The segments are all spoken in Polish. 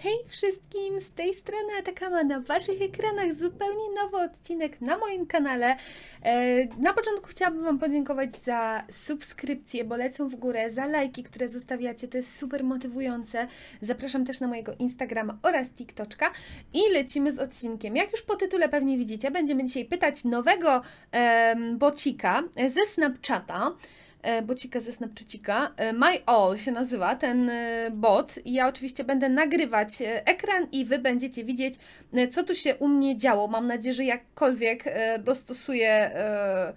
Hej wszystkim, z tej strony Atakama, na Waszych ekranach zupełnie nowy odcinek na moim kanale. E, na początku chciałabym Wam podziękować za subskrypcje, bo lecą w górę, za lajki, które zostawiacie, to jest super motywujące. Zapraszam też na mojego Instagrama oraz TikToka i lecimy z odcinkiem. Jak już po tytule pewnie widzicie, będziemy dzisiaj pytać nowego em, bocika ze Snapchata bocika ze Snapchatika. E, My All się nazywa ten e, bot i ja oczywiście będę nagrywać e, ekran i Wy będziecie widzieć, e, co tu się u mnie działo. Mam nadzieję, że jakkolwiek e, dostosuję e, e,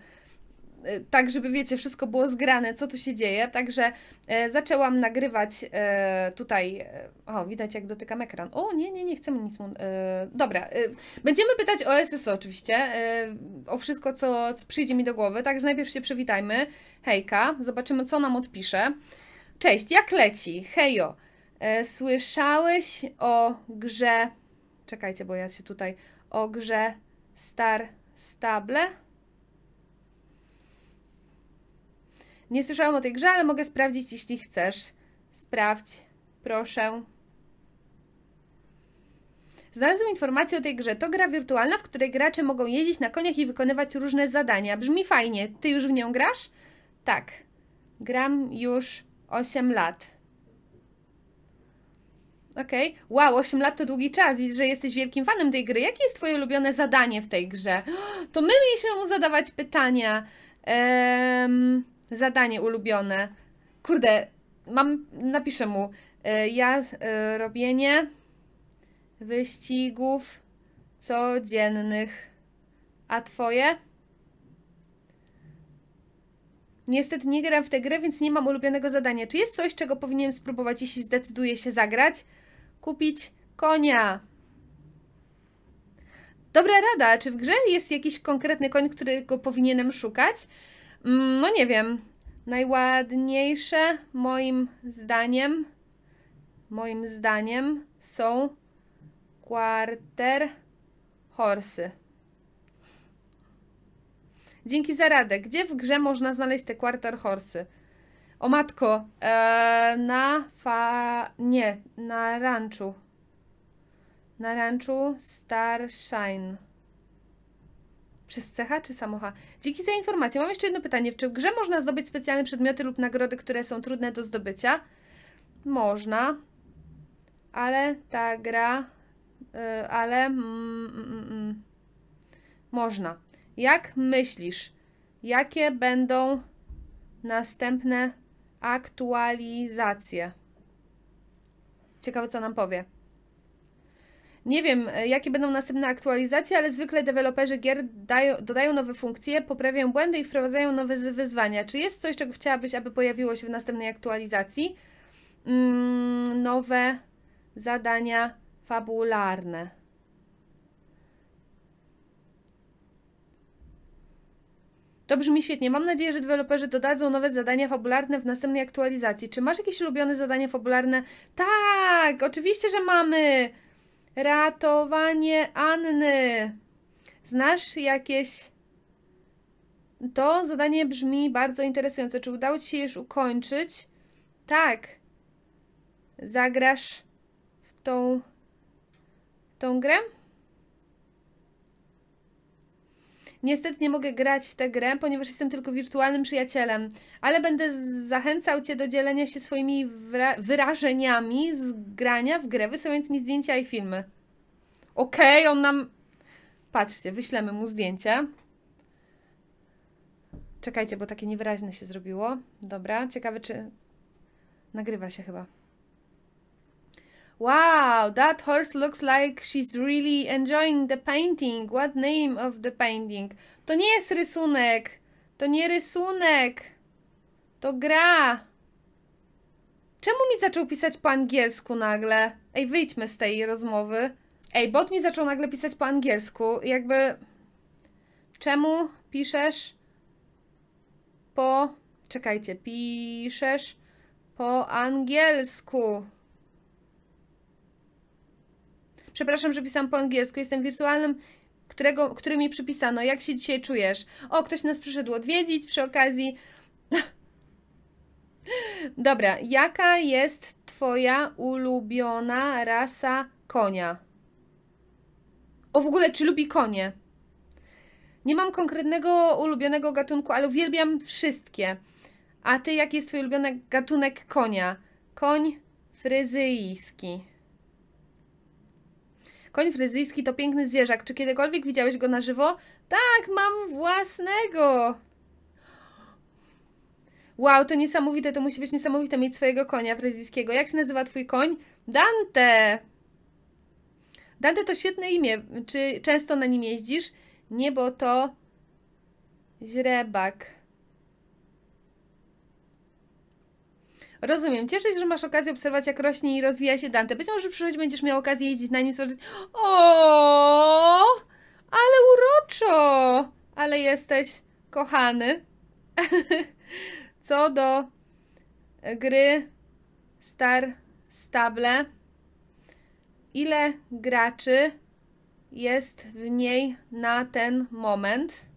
tak, żeby wiecie, wszystko było zgrane, co tu się dzieje. Także e, zaczęłam nagrywać e, tutaj. E, o, widać jak dotykam ekran. O, nie, nie, nie chcemy nic. dobra, będziemy pytać o SSO oczywiście, o wszystko, co, co przyjdzie mi do głowy. Także najpierw się przywitajmy. Hejka, zobaczymy, co nam odpisze. Cześć, jak leci? Hejo, słyszałeś o grze. Czekajcie, bo ja się tutaj. O grze Star Stable? Nie słyszałam o tej grze, ale mogę sprawdzić, jeśli chcesz. Sprawdź, proszę. Znalazłem informację o tej grze. To gra wirtualna, w której gracze mogą jeździć na koniach i wykonywać różne zadania. Brzmi fajnie. Ty już w nią grasz? Tak. Gram już 8 lat. Okej. Wow, 8 lat to długi czas. Widzę, że jesteś wielkim fanem tej gry. Jakie jest twoje ulubione zadanie w tej grze? To my mieliśmy mu zadawać pytania. Em, zadanie ulubione. Kurde, mam, napiszę mu. E, ja e, robienie wyścigów codziennych. A twoje? Niestety nie gram w tę grę, więc nie mam ulubionego zadania. Czy jest coś, czego powinienem spróbować, jeśli zdecyduję się zagrać? Kupić konia. Dobra rada. Czy w grze jest jakiś konkretny koń, którego powinienem szukać? Mm, no nie wiem. Najładniejsze moim zdaniem moim zdaniem są quarter horsy. Dzięki za radę. Gdzie w grze można znaleźć te quarter horsy? O matko, e, na fa... nie, na ranczu. Na ranczu Starshine. Przez cecha czy samocha? Dzięki za informację. Mam jeszcze jedno pytanie. Czy w grze można zdobyć specjalne przedmioty lub nagrody, które są trudne do zdobycia? Można, ale ta gra, y, ale mm, mm, mm, można. Jak myślisz, jakie będą następne aktualizacje? Ciekawe, co nam powie. Nie wiem, e, jakie będą następne aktualizacje, ale zwykle deweloperzy gier dają, dodają nowe funkcje, poprawiają błędy i wprowadzają nowe wyzwania. Czy jest coś, czego chciałabyś, aby pojawiło się w następnej aktualizacji? Mm, nowe zadania fabularne. To brzmi świetnie. Mam nadzieję, że deweloperzy dodadzą nowe zadania fabularne w następnej aktualizacji. Czy masz jakieś ulubione zadania fabularne? Tak, oczywiście, że mamy. Ratowanie Anny. Znasz jakieś. To zadanie brzmi bardzo interesująco. Czy udało Ci się już ukończyć? Tak. Zagrasz w tą. w tą grę? Niestety nie mogę grać w tę grę, ponieważ jestem tylko wirtualnym przyjacielem, ale będę zachęcał Cię do dzielenia się swoimi wyrażeniami z grania w grę, wysyłając mi zdjęcia i filmy. Okej, on nam... Patrzcie, wyślemy mu zdjęcie. Czekajcie, bo takie niewyraźne się zrobiło. Dobra, ciekawe czy... Nagrywa się chyba. Wow, that horse looks like she's really enjoying the painting. What name of the painting? To nie jest rysunek. To nie rysunek. To gra. Czemu mi zaczął pisać po angielsku nagle? Ej, wyjdźmy z tej rozmowy. Ej, bot mi zaczął nagle pisać po angielsku. Jakby. Czemu piszesz po. Czekajcie, piszesz po angielsku. Przepraszam, że pisałam po angielsku. Jestem wirtualnym, którego, który mi przypisano. Jak się dzisiaj czujesz? O, ktoś nas przyszedł odwiedzić przy okazji. Dobra, jaka jest twoja ulubiona rasa konia? O w ogóle, czy lubi konie? Nie mam konkretnego ulubionego gatunku, ale uwielbiam wszystkie. A ty, jaki jest twój ulubiony gatunek konia? Koń fryzyjski. Koń fryzyjski to piękny zwierzak. Czy kiedykolwiek widziałeś go na żywo? Tak, mam własnego. Wow, to niesamowite, to musi być niesamowite mieć swojego konia fryzyjskiego. Jak się nazywa twój koń? Dante! Dante to świetne imię. Czy często na nim jeździsz? Nie, bo to źrebak. Rozumiem. Cieszę się, że masz okazję obserwować, jak rośnie i rozwija się Dante. Być może w przyszłości będziesz miał okazję jeździć na nim. Stworzyć... O, ale uroczo! Ale jesteś kochany. Co do gry Star Stable, ile graczy jest w niej na ten moment?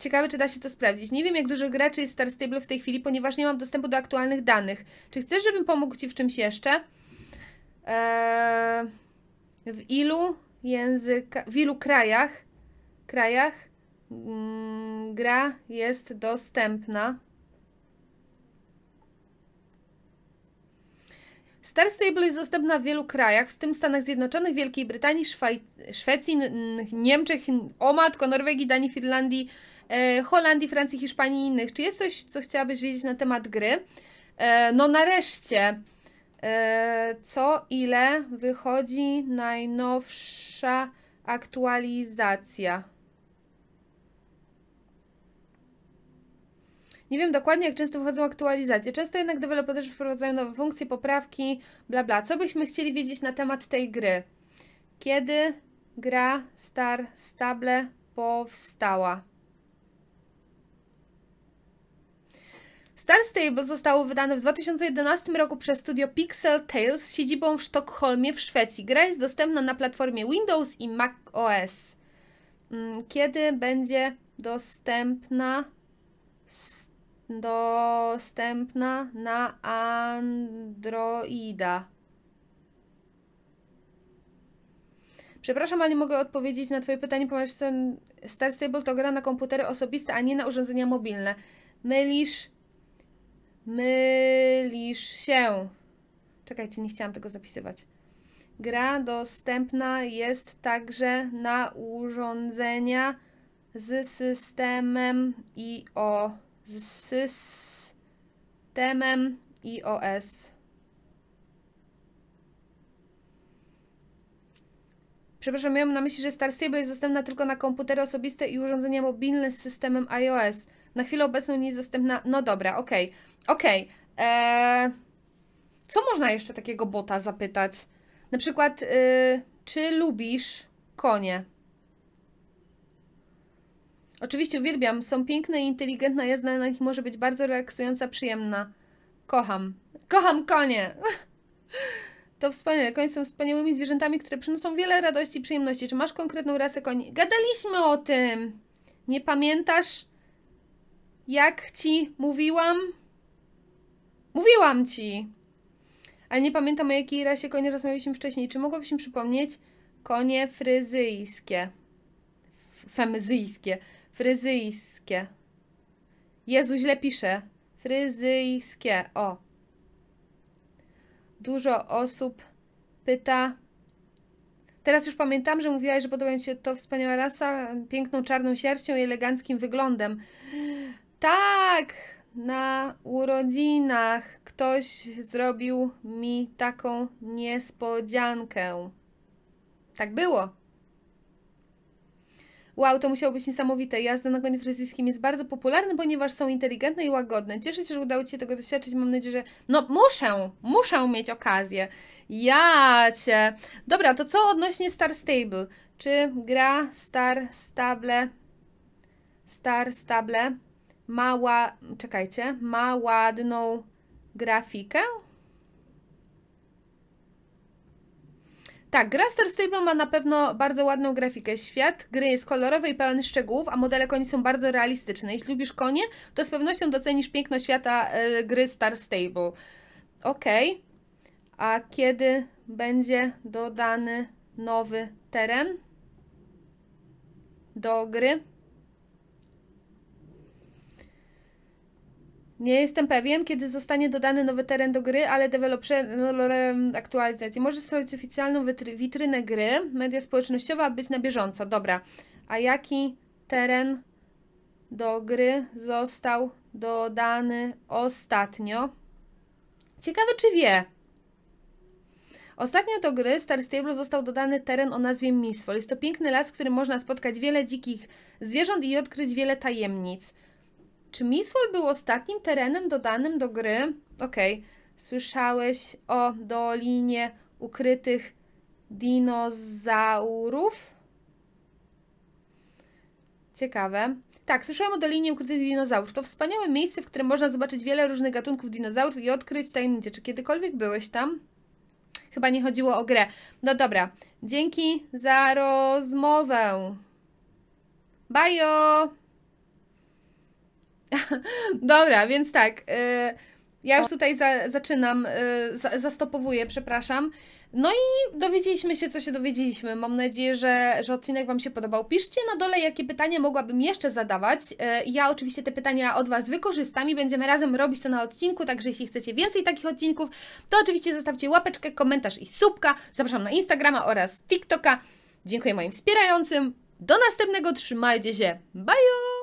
Ciekawe, czy da się to sprawdzić. Nie wiem, jak dużo graczy jest Star Stable w tej chwili, ponieważ nie mam dostępu do aktualnych danych. Czy chcesz, żebym pomógł Ci w czymś jeszcze? Eee, w ilu języka, w ilu krajach, krajach mm, gra jest dostępna? Star Stable jest dostępna w wielu krajach, w tym Stanach Zjednoczonych, Wielkiej Brytanii, Szwaj Szwecji, Niemczech, o matko, Norwegii, Danii, Finlandii, Holandii, Francji, Hiszpanii i innych. Czy jest coś, co chciałabyś wiedzieć na temat gry? E, no nareszcie, e, co ile wychodzi najnowsza aktualizacja? Nie wiem dokładnie, jak często wychodzą aktualizacje. Często jednak deweloperzy wprowadzają nowe funkcje, poprawki, bla bla. Co byśmy chcieli wiedzieć na temat tej gry? Kiedy gra Star Stable powstała? Star Stable zostało wydane w 2011 roku przez studio Pixel Tales z siedzibą w Sztokholmie w Szwecji. Gra jest dostępna na platformie Windows i Mac OS. Mm, kiedy będzie dostępna dostępna na Androida. Przepraszam, ale nie mogę odpowiedzieć na Twoje pytanie, ponieważ Star Stable to gra na komputery osobiste, a nie na urządzenia mobilne. Mylisz. Mylisz się. Czekajcie, nie chciałam tego zapisywać. Gra dostępna jest także na urządzenia z systemem IO z systemem iOS. Przepraszam, miałem na myśli, że Star Stable jest dostępna tylko na komputery osobiste i urządzenia mobilne z systemem iOS. Na chwilę obecną nie jest dostępna. No dobra, okej. Okay. Okej. Okay. Eee, co można jeszcze takiego bota zapytać? Na przykład, yy, czy lubisz konie? Oczywiście uwielbiam, są piękne i inteligentna jazda na nich może być bardzo relaksująca, przyjemna. Kocham. Kocham konie! To wspaniale. Konie są wspaniałymi zwierzętami, które przynoszą wiele radości i przyjemności. Czy masz konkretną rasę koni? Gadaliśmy o tym! Nie pamiętasz, jak ci mówiłam? Mówiłam ci! Ale nie pamiętam o jakiej rasie koni rozmawialiśmy wcześniej. Czy mogłabyś mi przypomnieć? Konie fryzyjskie. Femyzyjskie. Fryzyjskie. Jezu, źle piszę. Fryzyjskie. O. Dużo osób pyta. Teraz już pamiętam, że mówiłaś, że podoba mi się to wspaniała rasa, piękną czarną sierścią i eleganckim wyglądem. Tak! Na urodzinach ktoś zrobił mi taką niespodziankę. Tak było. Wow, to musiało być niesamowite. Jazda na koniu fryzyjskim jest bardzo popularna, ponieważ są inteligentne i łagodne. Cieszę się, że udało Ci się tego doświadczyć. Mam nadzieję, że... No, muszę! Muszę mieć okazję. Ja Cię! Dobra, to co odnośnie Star Stable? Czy gra Star Stable... Star Stable ma ła... Czekajcie. Ma ładną grafikę? Tak, gra Star Stable ma na pewno bardzo ładną grafikę. Świat gry jest kolorowy i pełen szczegółów, a modele koni są bardzo realistyczne. Jeśli lubisz konie, to z pewnością docenisz piękno świata y, gry Star Stable. Ok. A kiedy będzie dodany nowy teren do gry? Nie jestem pewien, kiedy zostanie dodany nowy teren do gry, ale deweloper aktualizacji. Możesz sprawdzić oficjalną witry- witrynę gry, media społecznościowe, aby być na bieżąco. Dobra. A jaki teren do gry został dodany ostatnio? Ciekawe, czy wie. Ostatnio do gry Star Stable został dodany teren o nazwie Misfall. Jest to piękny las, w którym można spotkać wiele dzikich zwierząt i odkryć wiele tajemnic. Czy Misfall był ostatnim terenem dodanym do gry? Okej. Słyszałeś o Dolinie Ukrytych Dinozaurów? Ciekawe. Tak, słyszałam o Dolinie Ukrytych Dinozaurów. To wspaniałe miejsce, w którym można zobaczyć wiele różnych gatunków dinozaurów i odkryć tajemnice. Czy kiedykolwiek byłeś tam? Chyba nie chodziło o grę. No dobra. Dzięki za rozmowę. Bajo! Dobra, więc tak. y, ja już tutaj za, zaczynam, y, za, zastopowuję, przepraszam. No i dowiedzieliśmy się, co się dowiedzieliśmy. Mam nadzieję, że, że odcinek Wam się podobał. Piszcie na dole, jakie pytania mogłabym jeszcze zadawać. Y, Ja oczywiście te pytania od Was wykorzystam i będziemy razem robić to na odcinku, także jeśli chcecie więcej takich odcinków, to oczywiście zostawcie łapeczkę, komentarz i subka. Zapraszam na Instagrama oraz TikToka. Dziękuję moim wspierającym. Do następnego, trzymajcie się. Bye!